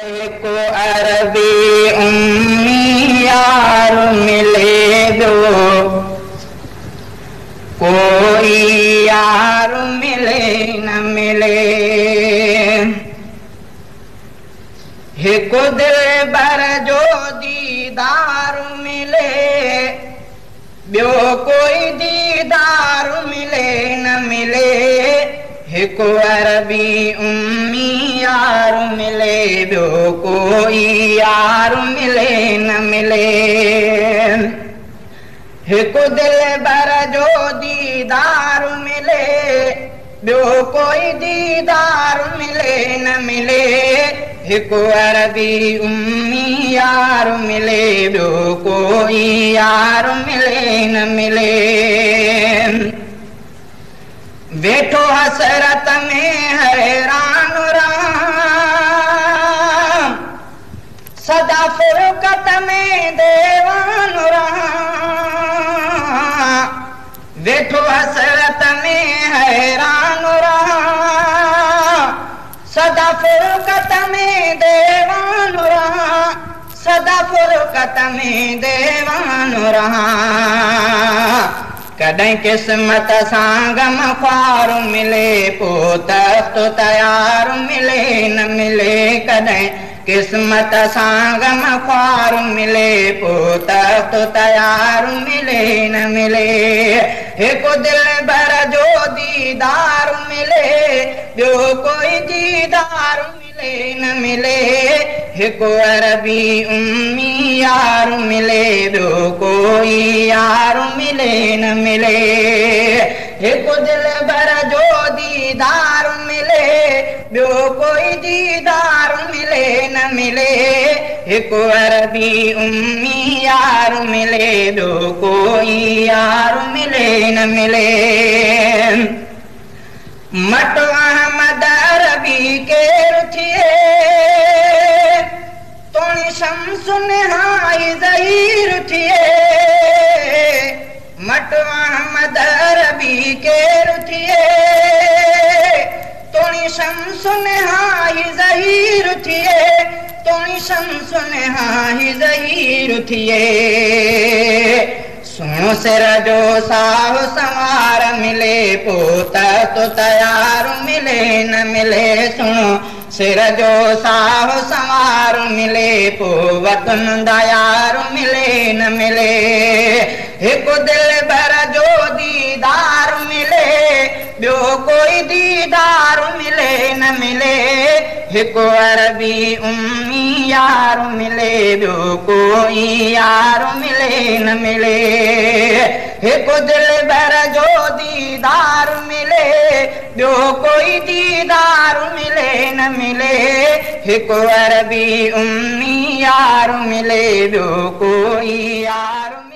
ڪو عربي امي يار ملي دو. ڪوئي يار ملي نه ملي. هڪ دل بر جو ديدار ملي ٻيو ڪوئي ديدار ملي نه ملي. هڪ عربي امي يار ملي ٻيو ڪوئي يار ملي نه ملي هڪ دل بر جو ديدار ملي ٻيو ڪوئي ديدار ملي نه ملي هڪ عربي يار ملي ٻيو ڪوئي يار ملي نه ملي فرڪت ۾ حيران فرڪت ۾ رام سدا فرڪت ۾ ديوان ڪڏهن قسمت سان گم کوار ملي پوءِ تخت تيار ملي نه ملي ڪڏهن قسمت سان گم کوار ملي پوءِ تخت تيار ملي نه ملي. هڪ دل ڀر جو ديدار ملي ٻيو ڪوئي ديدار ملي نه ملي. هڪ عربي امي يار ملي ٻيو ڪوئي يار ملي نه ملي. هڪ دل ڀر جو ديدار ملي ٻيو ڪوئي ديدار نه ملي. هڪ عربي امي يار ملي ٻيو ڪوئي يار ملي نه ملي. مٽ احمد عربي ڪير ٿئي توڻي شمس نهائي ظهير ٿئي. مٽ احمد عربي ڪير ٿئي توڻي شمس نهائي ظهير थिए तोणी शम्स निहाई ज़हीर थिए सुणो सिर जो साह संवार मिले पोइ त तयार मिले, न मिले। सुणो सिर जो साह संवार मिले पोइ वतन दयार मिले, न मिले। हिकु दिल भर जो दीदार मिले ॿियो कोई दीदार मिले, न मिले। هڪ عربي امي يار ملي ٻيو ڪوئي يار ملي نه ملي هڪ دل ڀر جو ديدار ملي ٻيو ڪوئي ديدار ملي نه ملي هڪ عربي امي يار ملي ٻيو ڪوئي يار